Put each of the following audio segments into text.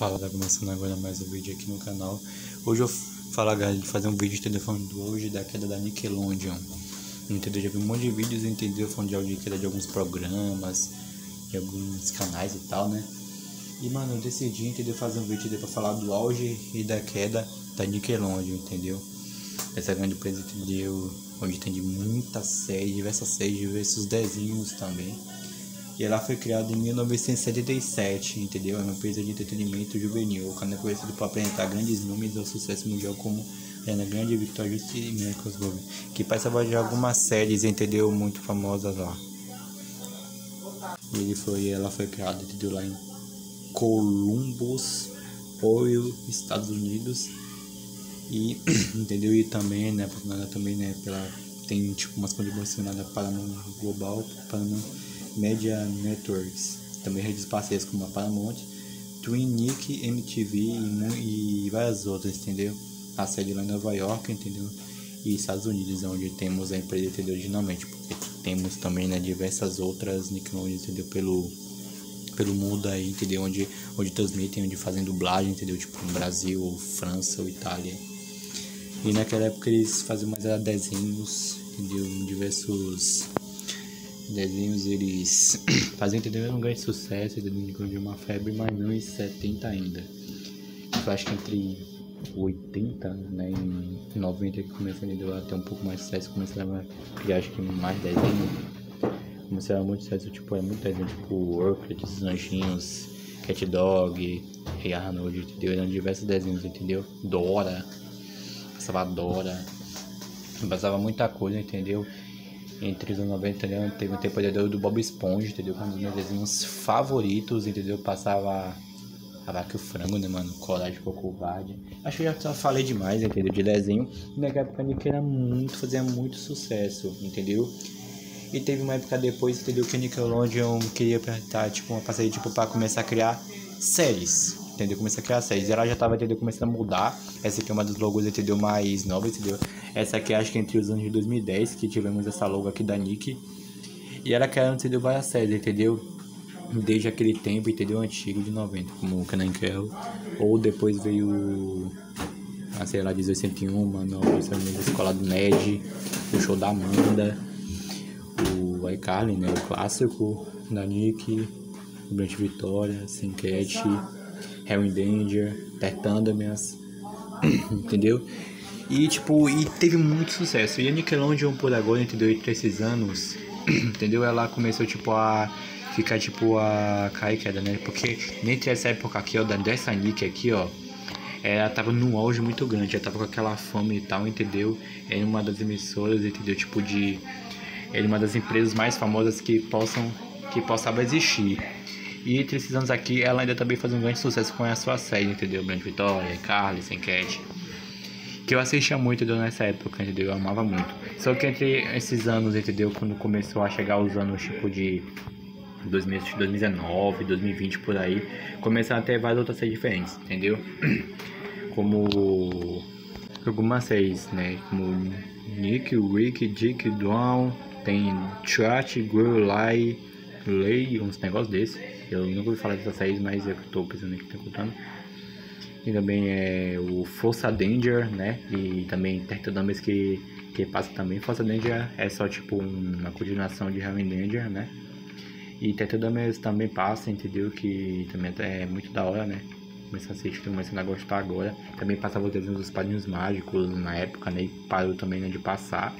Fala, tá começando agora mais um vídeo aqui no canal. Hoje eu falar, galera, de fazer um vídeo de telefone do hoje da queda da Nickelodeon. Entendeu? Já vi um monte de vídeos, entendeu? Falando de áudio queda de alguns programas, de alguns canais e tal, né? E, mano, eu decidi, entendeu? Fazer um vídeo pra falar do auge e da queda da Nickelodeon, entendeu? Essa grande empresa, entendeu? Onde tem de muitas séries, diversas séries, diversos desenhos também. E ela foi criada em 1977, entendeu? É uma empresa de entretenimento juvenil, o canal é conhecido por apresentar grandes nomes ao sucesso mundial como Ana Grande, Victoria e Miracles Bob, que participava de algumas séries, entendeu? Muito famosas lá. E ele foi, ela foi criada, entendeu? Lá em Columbus, Ohio, Estados Unidos. E, entendeu? E também, né, também, né, pela tem tipo umas contribuições para o global, para Media Networks, também redes parceiras como a Paramount, Twin Nick, MTV e, e várias outras, entendeu? A sede lá em Nova York, entendeu? E Estados Unidos, onde temos a empresa, entendeu? Originalmente, porque temos também, né, diversas outras Nickelodeon, entendeu? Pelo, pelo mundo aí, entendeu? Onde, onde transmitem, onde fazem dublagem, entendeu? Tipo, Brasil, França ou Itália. E naquela época eles faziam mais desenhos, entendeu? Diversos desenhos eles faziam entender um grande sucesso, entendeu? de uma febre, mas não em 70 ainda. Eu acho que entre 80 né, e 90 que começou a entender até um pouco mais sucesso, começaram a criar acho que mais desenho. Começaram muito sucesso, tipo, é muito desenho, tipo os Anjinhos, Cat Dog, Hey Arnold, entendeu? Eram diversos desenhos, entendeu? Dora, passava Dora, passava muita coisa, entendeu? Entre os anos 90, entendeu? Teve um tempo do Bob Esponja, entendeu? Um dos meus desenhos favoritos, entendeu? Passava a vaca e o frango, né, mano? Coragem com covarde. Acho que eu já falei demais, entendeu? De desenho. Naquela época que era muito, fazia muito sucesso, entendeu? E teve uma época depois, entendeu? Que Nickelodeon queria apertar, tipo, uma parceria, tipo, pra começar a criar séries, entendeu? Começar a criar. E ela já tava, entendeu? Começando a mudar. Essa aqui é uma das logos, entendeu? Mais nova, entendeu? Essa aqui acho que é entre os anos de 2010 que tivemos essa logo aqui da Nick. E ela quer entendeu várias séries, entendeu? Desde aquele tempo, entendeu? Antigo de 90, como o Canan Kell. Ou depois veio a sei lá, 1801, Mano, a Escola do Ned, o show da Amanda, o iCarly, né? O clássico da Nick, o Brant Vitória, Sincat, Hell in Danger, Tertandamias, entendeu? E, tipo, e teve muito sucesso. E a Nickelodeon, por agora, entendeu? Entre esses anos, entendeu? Ela começou, tipo, a ficar, tipo, a cair queda, né? Porque entre essa época aqui, ó, dessa Nick aqui, ó, ela tava num auge muito grande, ela tava com aquela fama e tal, entendeu? Era uma das emissoras, entendeu? Tipo, de. Era uma das empresas mais famosas que possam. que possava existir. E entre esses anos aqui, ela ainda também faz um grande sucesso com a sua série, entendeu? Grande Vitória, Carly, Enquete que eu assistia muito entendeu, nessa época, entendeu? Eu amava muito. Só que entre esses anos, entendeu? Quando começou a chegar os anos tipo de 2019, 2020 por aí, começaram a ter várias outras séries diferentes, entendeu? Como algumas séries, né? Como Nick, Rick, Dick, Dawn, tem Chat, Girl, Lie, Lay, uns negócios desses. Eu nunca ouvi falar dessas séries, mas eu tô pensando aqui, tô contando. E também é o Força Danger, né? E também Tertodames que, que passa também. Força Danger é só tipo uma continuação de Heaven Danger, né? E Tertodames também passa, entendeu? Que também é muito da hora, né? Começando a assistir, começando a gostar agora. Também passava os desenhos dos Padrinhos Mágicos na época, né? E parou também né, de passar.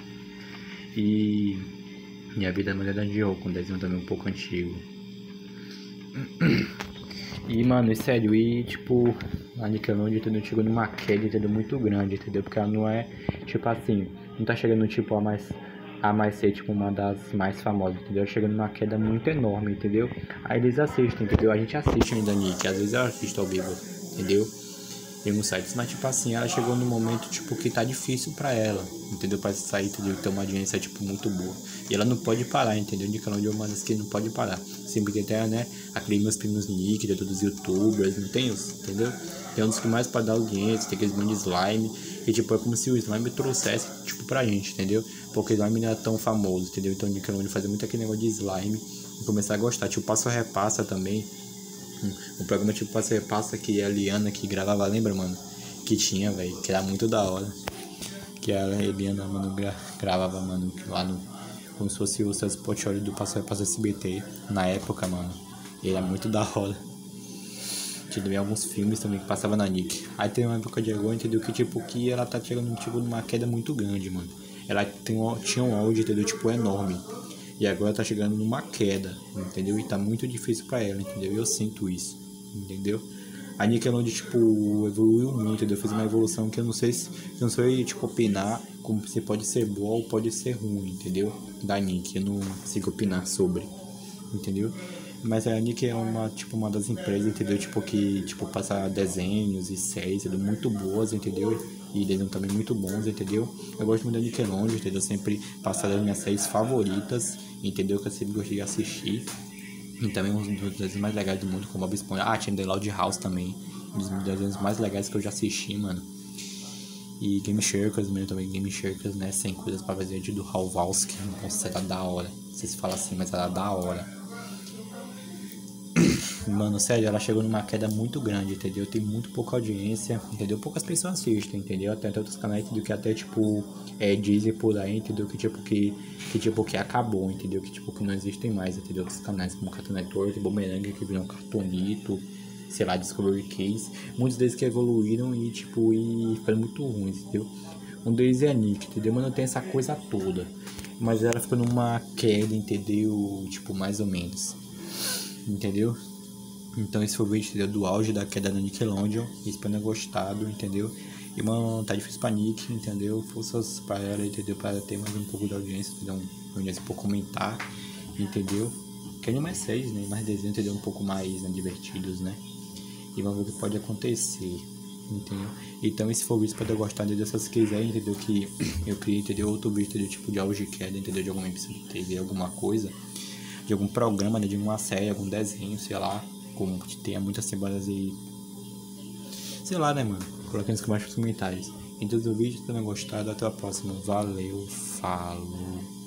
E Minha Vida Maneira de Oco, um desenho também um pouco antigo. E, mano, sério, e tipo, a Nickelodeon, entendeu? Chegou numa queda, entendeu? Muito grande, entendeu? Porque ela não é, tipo assim, não tá chegando, tipo, a mais, a mais ser, tipo, uma das mais famosas, entendeu? Chegando numa queda muito enorme, entendeu? Aí eles assistem, entendeu? A gente assiste ainda Nick, às vezes eu assisto ao vivo, entendeu? Em alguns sites, mas, tipo assim, ela chegou num momento, tipo, que tá difícil pra ela, entendeu? Pra sair, entendeu? Ter uma audiência, tipo, muito boa. E ela não pode parar, entendeu? Nickelodeon é uma das que não pode parar. Sempre tem até, né? Aquele meus primos Nick, todos os youtubers, não tem os, entendeu? Tem um dos que mais pode dar audiência, tem aqueles de slime. E tipo, é como se o slime trouxesse, tipo, pra gente, entendeu? Porque o slime não é tão famoso, entendeu? Então o Nickelodeon fazia muito aquele negócio de slime e começar a gostar. Tipo, passa repassa também. Um, programa tipo Passa Repassa que a Liana que gravava, lembra, mano? Que tinha, velho, que era muito da hora. Que a Eliana, mano, gra gravava, mano, lá no. Como se fosse o Celso Portioli do Passa Repassa SBT. Na época, mano. E era muito da hora. Tinha também alguns filmes também que passavam na Nick. Aí tem uma época de agora, entendeu? Que tipo, que ela tá chegando tipo, numa queda muito grande, mano. Ela tem tinha um áudio, entendeu? Tipo, enorme. E agora tá chegando numa queda, entendeu? E tá muito difícil para ela, entendeu? Eu sinto isso, entendeu? A Nickelodeon, tipo, evoluiu muito, entendeu? Fez uma evolução que eu não sei se. Eu não sei, tipo, opinar como se pode ser boa ou pode ser ruim, entendeu? Da Nick, eu não consigo opinar sobre, entendeu? Mas a Nick é uma, tipo, uma das empresas, entendeu? Tipo, que, tipo, passa desenhos e séries, entendeu? Muito boas, entendeu? E desenhos também muito bons, entendeu? Eu gosto muito da Nickelodeon, entendeu? Sempre passa as minhas séries favoritas, entendeu? Que eu sempre gostei de assistir. E também um dos desenhos mais legais do mundo, como Bob Esponja. Ah, tinha The Loud House também. Um dos desenhos mais legais que eu já assisti, mano. E Game Shirkers mesmo também, Game Shirkers, né? Sem coisas pra fazer do Halvalski. Nossa, era da hora. Não sei se fala assim, mas era da hora. Mano, sério, ela chegou numa queda muito grande, entendeu? Tem muito pouca audiência, entendeu? Poucas pessoas assistem, entendeu? Até outros canais, do que até, tipo, é, dizem por aí, entendeu? Que, tipo, que, que, tipo, que acabou, entendeu? Que, tipo, que não existem mais, entendeu? Outros canais como Cartoon Network, Boomerang, que viram Cartoonito, sei lá, Discovery Case. Muitos deles que evoluíram e, tipo, e ficaram muito ruins, entendeu? Um deles é Nick, entendeu? Mas não tem essa coisa toda. Mas ela ficou numa queda, entendeu? Tipo, mais ou menos. Entendeu? Então esse foi o vídeo entendeu? do auge da queda da Nickelodeon. Espero ter gostado, entendeu? E mano, tá difícil pra Nick, entendeu? Forças para ela, entendeu? Para ter mais um pouco de audiência, entendeu? Um audiência por comentar, entendeu? Querem mais séries, né? Mais desenhos, entendeu? Um pouco mais né? divertidos, né? E vamos ver o que pode acontecer, entendeu? Então esse foi o vídeo ter gostado dessas quiser, entendeu? Que eu criei, entendeu? Outro vídeo, entendeu? Tipo de auge queda, entendeu? De alguma emissão de TV, alguma coisa. De algum programa, né? De uma série, algum desenho, sei lá como que tenha muitas semanas e. Sei lá, né, mano? Coloquei nos comentários. Então, o vídeo, se tenham gostado. Até a próxima. Valeu, falou.